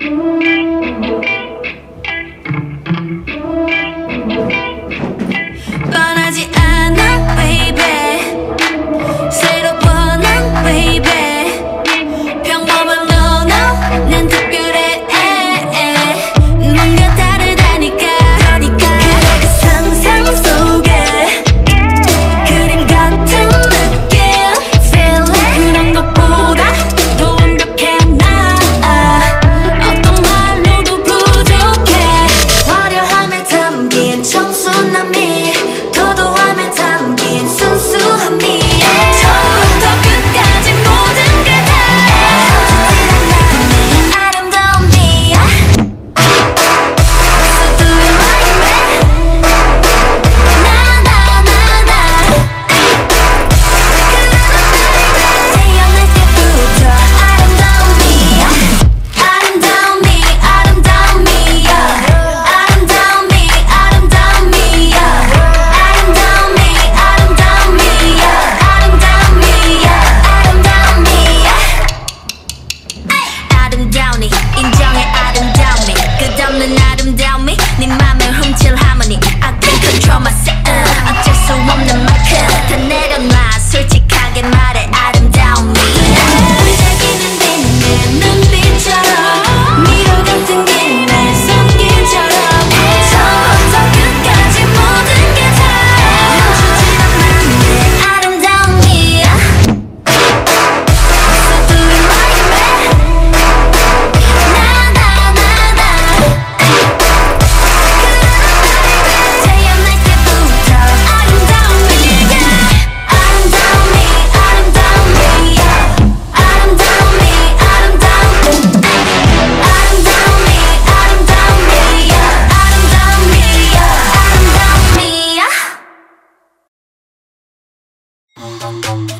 Música dum dum dum